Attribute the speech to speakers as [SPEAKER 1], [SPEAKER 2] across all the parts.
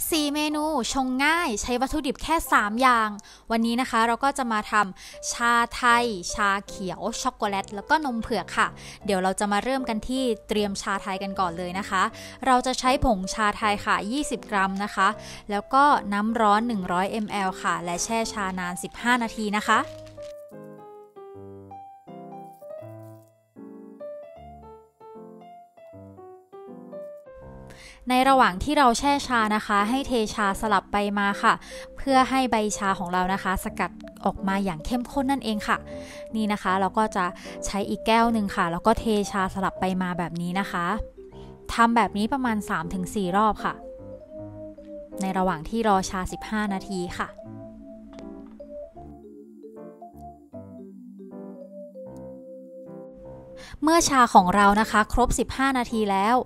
[SPEAKER 1] 4 เมนูชงง่ายใช้วัตถุดิบแค่ 3 อย่าง วันนี้นะคะเราก็จะมาทำชาไทย ชาเขียว ช็อกโกแลต แล้วก็นมเผือกค่ะ เดี๋ยวเราจะมาเริ่มกันที่เตรียมชาไทยกันก่อนเลยนะคะ เราจะใช้ผงชาไทยค่ะ 20 กรัมนะคะ แล้วก็น้ำร้อน 100 ml ค่ะ และแช่ชานาน 15 นาทีนะคะ ในระหว่างที่เราแช่ชานะคะ ให้เทชาสลับไปมาค่ะ เพื่อให้ใบชาของเรานะคะ สกัดออกมาอย่างเข้มข้นนั่นเองค่ะ นี่นะคะเราก็จะใช้อีกแก้วหนึ่งค่ะ แล้วก็เทชาสลับไปมาแบบนี้นะคะทำแบบนี้ประมาณ 3-4 รอบค่ะ ในระหว่างที่รอชา 15 นาทีค่ะเมื่อชาของเรานะคะ ครบ 15 นาทีแล้ว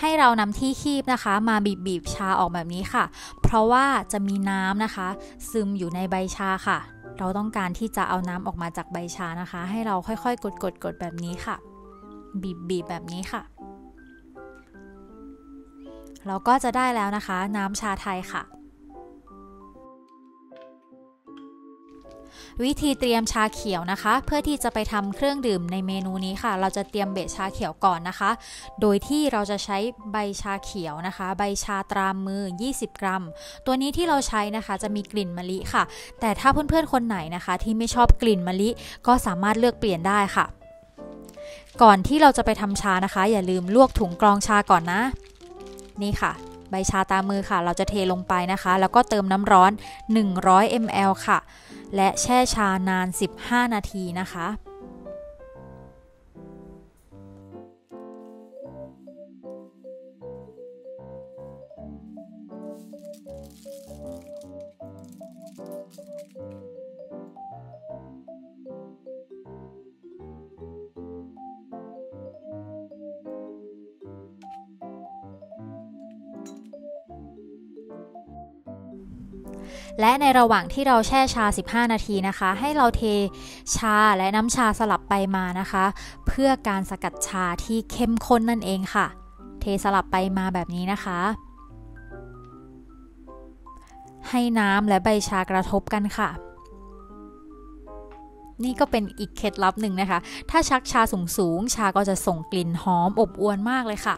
[SPEAKER 1] ให้เรานำที่คีบนะคะ มาบีบบีบชาออกแบบนี้ค่ะ เพราะว่าจะมีน้ำนะคะ ซึมอยู่ในใบชาค่ะ เราต้องการที่จะเอาน้ำออกมาจากใบชานะคะ ให้เราค่อยๆ กดๆๆแบบนี้ค่ะ บีบบีบแบบนี้ค่ะ เราก็จะได้แล้วนะคะ น้ำชาไทยค่ะ วิธีเตรียมชาเขียวนะคะ เพื่อที่จะไปทำเครื่องดื่มในเมนูนี้ค่ะ เราจะเตรียมเบสชาเขียวก่อนนะคะ โดยที่เราจะใช้ใบชาเขียวนะคะ ใบชาตรามมือ 20 กรัม ตัวนี้ที่เราใช้นะคะจะมีกลิ่นมะลิค่ะ แต่ถ้าเพื่อนๆคนไหนนะคะ ที่ไม่ชอบกลิ่นมะลิ ก็สามารถเลือกเปลี่ยนได้ค่ะ ก่อนที่เราจะไปทำชานะคะ อย่าลืมลวกถุงกรองชาก่อนนะ นี่ค่ะใบชาตามือค่ะ เราจะเทลงไปนะคะ แล้วก็เติมน้ำร้อน 100 ml ค่ะ และแช่ชานาน 15 นาทีนะคะ และในระหว่างที่เราแช่ชา 15 นาทีนะคะ ให้เราเทชาและน้ำชาสลับไปมานะคะ เพื่อการสกัดชาที่เข้มข้นนั่นเองค่ะ เทสลับไปมาแบบนี้นะคะ ให้น้ำและใบชากระทบกันค่ะนี่ก็เป็นอีกเคล็ดลับหนึ่งนะคะ ถ้าชักชาสูงๆชาก็จะส่งกลิ่นหอมอบอวลมากเลยค่ะ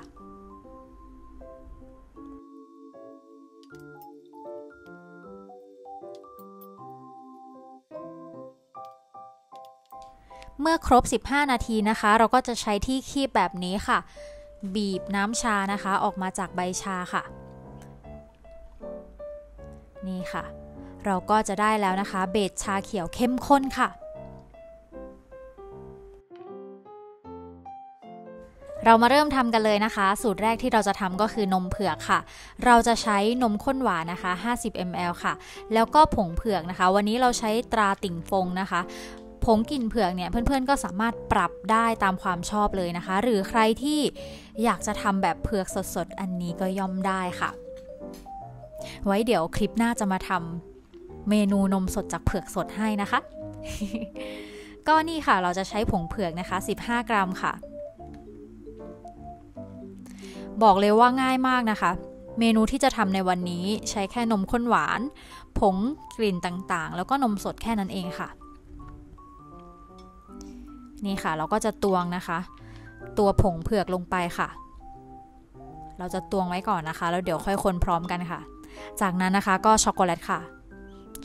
[SPEAKER 1] มื่อครบ 15 นาทีนะคะ เราก็จะใช้ที่คีบแบบนี้ค่ะ บีบน้ำชานะคะออกมาจากใบชาค่ะ นี่ค่ะ เราก็จะได้แล้วนะคะ เบสชาเขียวเข้มข้นค่ะเรามาเริ่มทำกันเลยนะคะ สูตรแรกที่เราจะทำก็คือนมเผือกค่ะ เราจะใช้นมข้นหวานนะคะ 50 ml ค่ะ แล้วก็ผงเผือกนะคะ วันนี้เราใช้ตราติ่งฟงนะคะ งกลิ่นเผือกเนี่ยเพื่อนๆก็สามารถปรับได้ตามความชอบเลยนะคะ หรือใครที่อยากจะทำแบบเผือกสดๆ อันนี้ก็ย่อมได้ค่ะ ไว้เดี๋ยวคลิปหน้าจะมาทำเมนูนมสดจากเผือกสดให้นะคะ ก็นี่ค่ะเราจะใช้ผงเผือกนะคะ 15 กรัมค่ะ บอกเลยว่าง่ายมากนะคะเมนูที่จะทำในวันนี้ใช้แค่นมข้นหวาน ผงกลิ่นต่างๆ แล้วก็นมสดแค่นั้นเองค่ะ นี่ค่ะ เราก็จะตวงนะคะ ตัวผงเผือกลงไปค่ะ เราจะตวงไว้ก่อนนะคะ แล้วเดี๋ยวค่อยคนพร้อมกันค่ะ จากนั้นนะคะก็ช็อกโกแลตค่ะ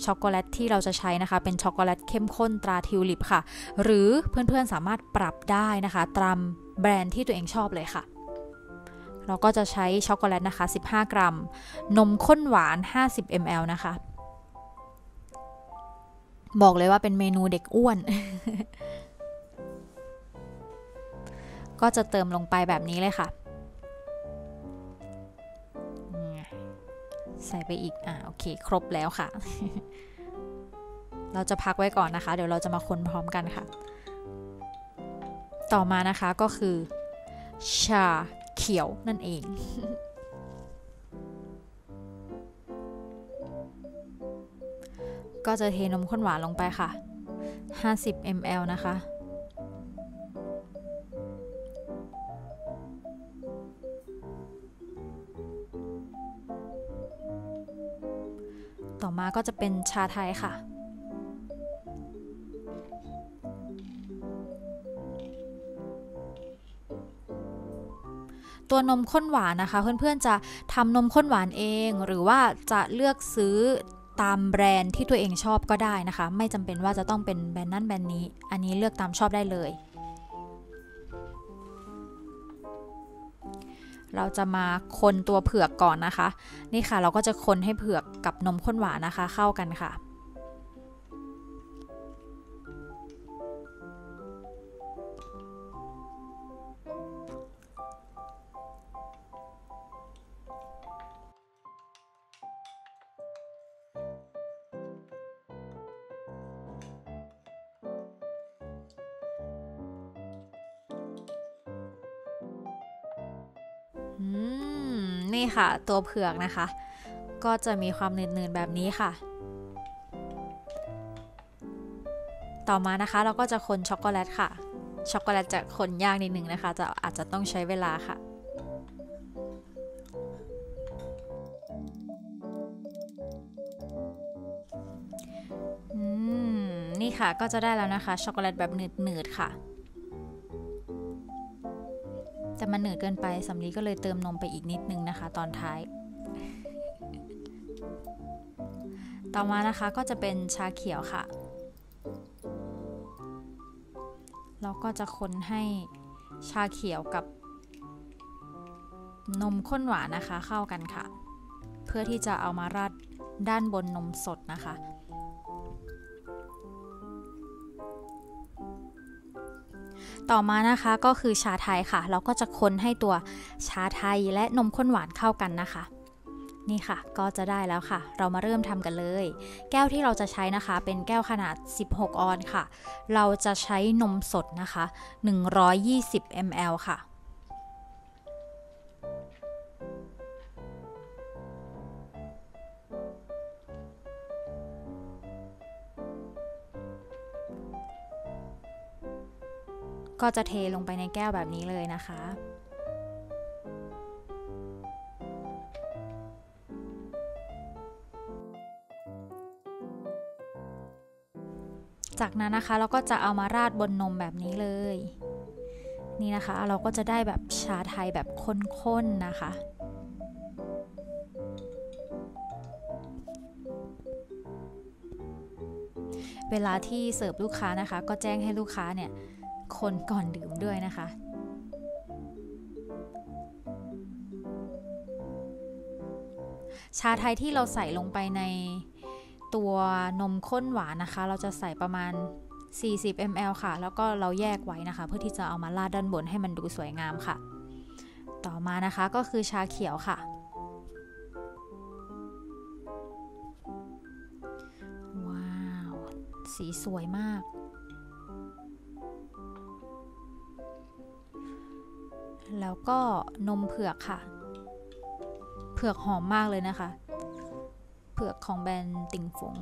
[SPEAKER 1] ช็อกโกแลตที่เราจะใช้นะคะ เป็นช็อกโกแลตเข้มข้นตราทิวลิปค่ะ หรือเพื่อนๆสามารถปรับได้นะคะ ตามแบรนด์ที่ตัวเองชอบเลยค่ะ เราก็จะใช้ช็อกโกแลตนะคะ 15 กรัม นมข้นหวาน 50 ml นะคะ บอกเลยว่าเป็นเมนูเด็กอ้วน ก็จะเติมลงไปแบบนี้เลยค่ะ ใส่ไปอีก อ่าโอเค ครบแล้วค่ะ เราจะพักไว้ก่อนนะคะ เดี๋ยวเราจะมาคนพร้อมกันค่ะ ต่อมานะคะก็คือ ชาเขียวนั่นเองก็จะเทนมข้นหวานลงไปค่ะ 50 ml นะคะ ต่อมาก็จะเป็นชาไทยค่ะ ตัวนมข้นหวานนะคะ เพื่อนๆจะทำนมข้นหวานเอง หรือว่าจะเลือกซื้อตามแบรนด์ที่ตัวเองชอบก็ได้นะคะ ไม่จำเป็นว่าจะต้องเป็นแบรนด์นั้นแบรนด์นี้ อันนี้เลือกตามชอบได้เลย เราจะมาคนตัวเผือกก่อนนะคะ นี่ค่ะเราก็จะคนให้เผือกกับนมข้นหวานนะคะ เข้ากันค่ะ นี่ค่ะ ตัวเผือกนะคะ ก็จะมีความหนืดๆแบบนี้ค่ะ ต่อมานะคะเราก็จะคนช็อกโกแลตค่ะ ช็อกโกแลตจะคนยากนิดนึงนะคะ จะอาจจะต้องใช้เวลาค่ะนี่ค่ะก็จะได้แล้วนะคะช็อกโกแลตแบบหนืดๆค่ะ แต่มันเหนืดเกินไปสำลีก็เลยเติมนมไปอีกนิดนึงนะคะ ตอนท้าย ต่อมานะคะก็จะเป็นชาเขียวค่ะ เราก็จะคนให้ชาเขียวกับ นมข้นหวานนะคะเข้ากันค่ะ เพื่อที่จะเอามาราดด้านบนนมสดนะคะ ต่อมานะคะก็คือชาไทยค่ะ เราก็จะคนให้ตัวชาไทยและนมข้นหวานเข้ากันนะคะ นี่ค่ะก็จะได้แล้วค่ะ เรามาเริ่มทำกันเลย แก้วที่เราจะใช้นะคะ เป็นแก้วขนาด 16 ออนค่ะ เราจะใช้นมสดนะคะ 120 ml ค่ะ ก็จะเทลงไปในแก้วแบบนี้เลยนะคะ จากนั้นนะคะเราก็จะเอามาราดบนนมแบบนี้เลย นี่นะคะ เราก็จะได้แบบชาไทยแบบข้นๆนะคะเวลาที่เสิร์ฟลูกค้านะคะ ก็แจ้งให้ลูกค้าเนี่ย คนก่อนดื่มด้วยนะคะ ชาไทยที่เราใส่ลงไปในตัวนมข้นหวานนะคะ เราจะใส่ประมาณ 40 ml ค่ะ แล้วก็เราแยกไว้นะคะ เพื่อที่จะเอามาราดด้านบนให้มันดูสวยงามค่ะ ต่อมานะคะก็คือชาเขียวค่ะว้าว สีสวยมาก แล้วก็นมเผือกค่ะ เผือกหอมมากเลยนะคะ เผือกของแบรนด์ติงฟง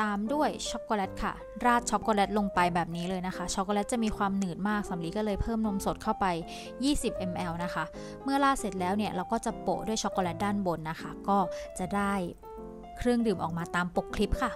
[SPEAKER 1] ตามด้วยช็อกโกแลตค่ะ ราดช็อกโกแลตลงไปแบบนี้เลยนะคะ ช็อกโกแลตจะมีความหนืดมากสำลีก็เลยเพิ่มนมสดเข้าไป 20 ml นะคะ เมื่อราดเสร็จแล้วเนี่ยเราก็จะโปะด้วยช็อกโกแลตด้านบนนะคะ ก็จะได้เครื่องดื่มออกมาตามปกคลิปค่ะ